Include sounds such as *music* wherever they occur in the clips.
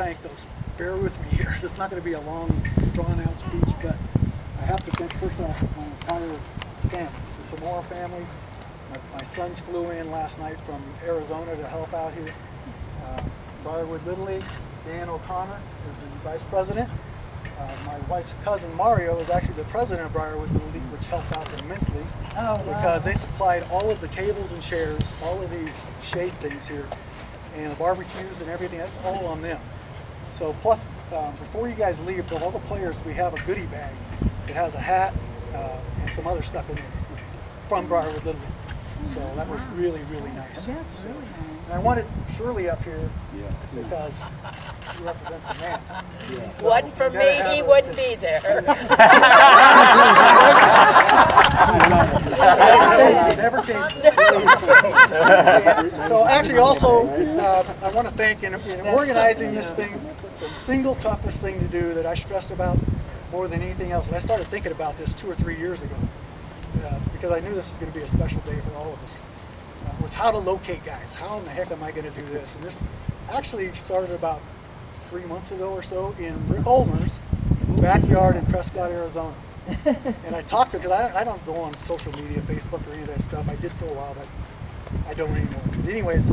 thank those. Bear with me here. *laughs* It's not going to be a long, drawn-out speech, but I have to thank first off my entire family, the Samora family. My, my sons flew in last night from Arizona to help out here. Uh, Briarwood Little League, Dan O'Connor is the vice president. Uh, my wife's cousin Mario is actually the president of Briarwood Little League, which helped out immensely Oh, because they supplied all of the tables and chairs, all of these shade things here, and the barbecues and everything. That's all on them. So plus, um, before you guys leave, to all the players, we have a goodie bag. It has a hat uh, and some other stuff in it from Briarwood Little League. So that was really, really nice. That's really nice. And I wanted Shirley up here yeah. because she represents the man. Wasn't for me, he wouldn't be there. Never change. *laughs* So actually also, uh, I want to thank in, in organizing this thing, the single toughest thing to do that I stressed about more than anything else, and I started thinking about this two or three years ago, uh, because I knew this was going to be a special day for all of us, uh, was how to locate guys. How in the heck am I going to do this? And this actually started about three months ago or so in Olmer's backyard in Prescott, Arizona. *laughs* and I talked to him because I, I don't go on social media, Facebook or any of that stuff. I did for a while, but I don't anymore. But anyways,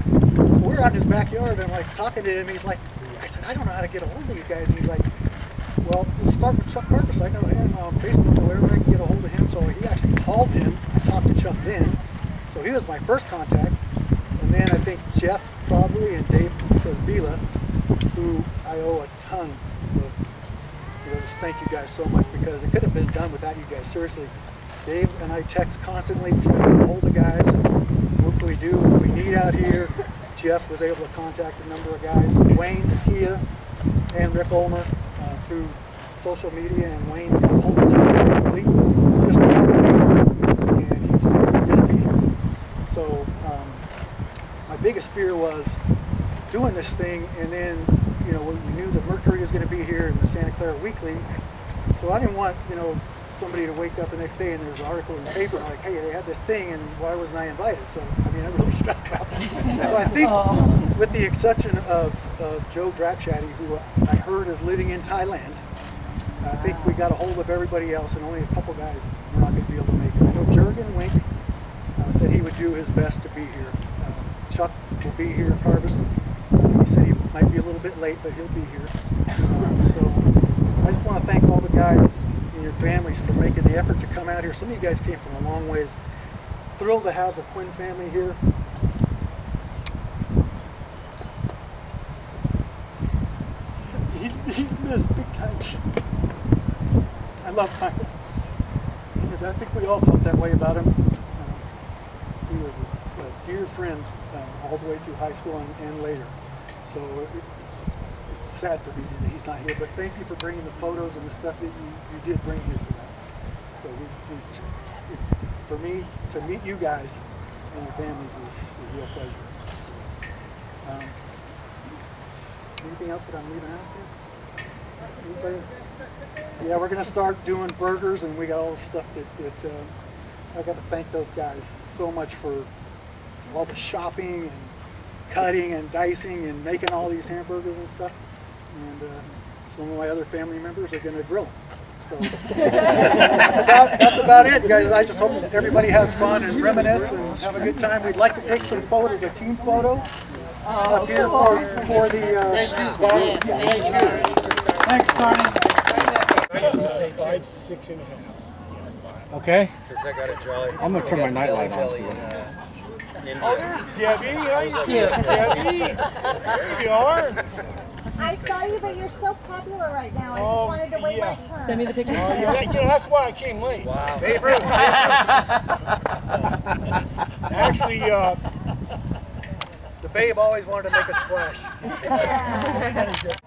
we're out in his backyard and I'm like talking to him. He's like, I said, I don't know how to get a hold of you guys. And he's like, well, let's start with Chuck Carcass. I know him on Facebook or wherever I can get a hold of him. So he actually called him. I talked to Chuck then. So he was my first contact. And then I think Jeff probably and Dave who I owe a ton of just thank you guys so much because it could have been done without you guys. Seriously, Dave and I text constantly trying to hold of guys. What can we do? What do we need out here? *laughs* Jeff was able to contact a number of guys. Wayne, Kia, and Rick Ulmer uh, through social media, and Wayne got hold of Jeff just a and he was going to be here. So um, my biggest fear was doing this thing and then you know we knew that Mercury was going to be here in the Santa Clara Weekly. So I didn't want you know somebody to wake up the next day and there's an article in the paper like hey they had this thing and why wasn't I invited? So I mean I'm really *laughs* stressed about that so I think with the exception of, of Joe Drapshatty who I heard is living in Thailand I think we got a hold of everybody else and only a couple guys were not going to be able to make it. I know Jurgen Wink uh, said he would do his best to be here. Uh, Chuck will be here Harvest he said he might be a little bit late, but he'll be here. So I just want to thank all the guys and your families for making the effort to come out here. Some of you guys came from a long ways. Thrilled to have the Quinn family here. He's, missed big time. I love Michael. I think we all felt that way about him. Uh, he was a, a dear friend uh, all the way through high school and, and later. So it- it's, it's sad for me that he's not here, but thank you for bringing the photos and the stuff that you, you did bring here for that. So we, it's, it's, for me, to meet you guys and your families is a real pleasure. Um, anything else that I'm leaving out there? Anybody? Yeah, we're gonna start doing burgers and we got all the stuff that, that, uh, I gotta thank those guys so much for all the shopping and cutting and dicing and making all these hamburgers and stuff. And uh, some of my other family members are going to grill them. So *laughs* that's, about, that's about it, guys. I just hope everybody has fun and reminisce and have a good time. We'd like to take some photos, a team photo up here for, for the. Uh, Thanks, Tony. Five, six and a half. Okay. Because I got a jolly. I'm gonna turn my nightlight on. Belly and, uh, Oh, there's Debbie. How you doing, Debbie? There you are. I saw you, but you're so popular right now. I Oh, just wanted to wait yeah. my turn. Send me the picture. Oh, yeah, that- you know, that's why I came late. Wow. Babe Ruth. Actually, uh, The babe always wanted to make a splash. *laughs*